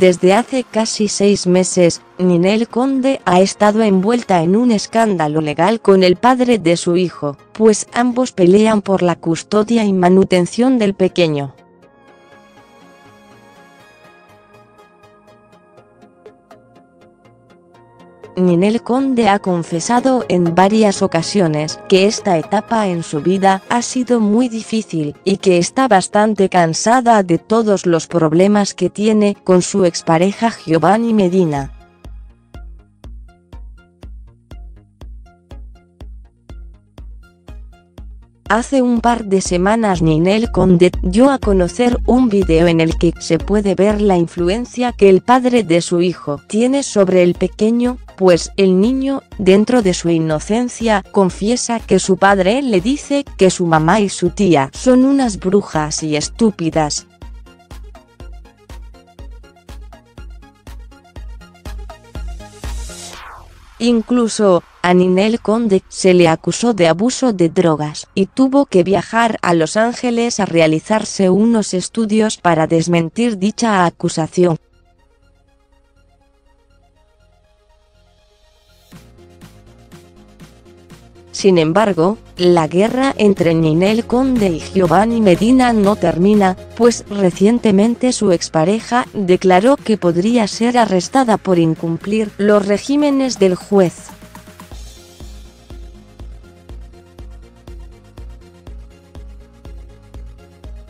Desde hace casi seis meses, Ninel Conde ha estado envuelta en un escándalo legal con el padre de su hijo, pues ambos pelean por la custodia y manutención del pequeño. Ninel Conde ha confesado en varias ocasiones que esta etapa en su vida ha sido muy difícil y que está bastante cansada de todos los problemas que tiene con su expareja Giovanni Medina. Hace un par de semanas Ninel Conde dio a conocer un video en el que se puede ver la influencia que el padre de su hijo tiene sobre el pequeño, pues el niño, dentro de su inocencia, confiesa que su padre le dice que su mamá y su tía son unas brujas y estúpidas, Incluso, a Ninel Conde se le acusó de abuso de drogas y tuvo que viajar a Los Ángeles a realizarse unos estudios para desmentir dicha acusación. Sin embargo, la guerra entre Ninel Conde y Giovanni Medina no termina, pues recientemente su expareja declaró que podría ser arrestada por incumplir los regímenes del juez.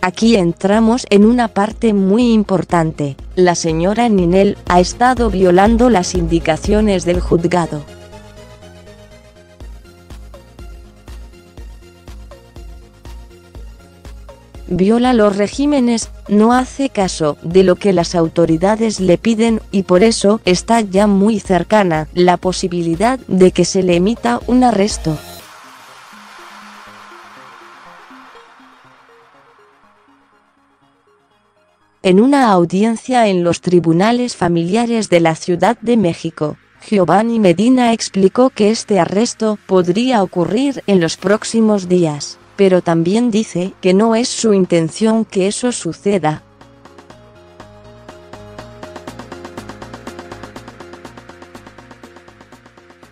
Aquí entramos en una parte muy importante, la señora Ninel ha estado violando las indicaciones del juzgado. Viola los regímenes, no hace caso de lo que las autoridades le piden y por eso está ya muy cercana la posibilidad de que se le emita un arresto. En una audiencia en los tribunales familiares de la Ciudad de México, Giovanni Medina explicó que este arresto podría ocurrir en los próximos días pero también dice que no es su intención que eso suceda.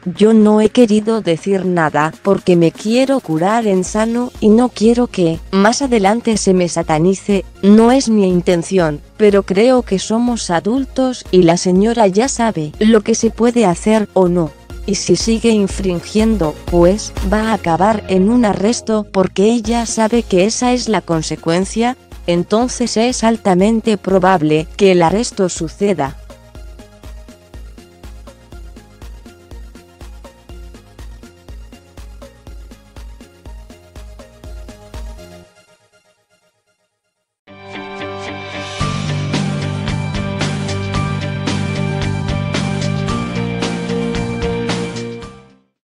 Yo no he querido decir nada porque me quiero curar en sano y no quiero que, más adelante se me satanice, no es mi intención, pero creo que somos adultos y la señora ya sabe lo que se puede hacer o no y si sigue infringiendo, pues, va a acabar en un arresto porque ella sabe que esa es la consecuencia, entonces es altamente probable que el arresto suceda.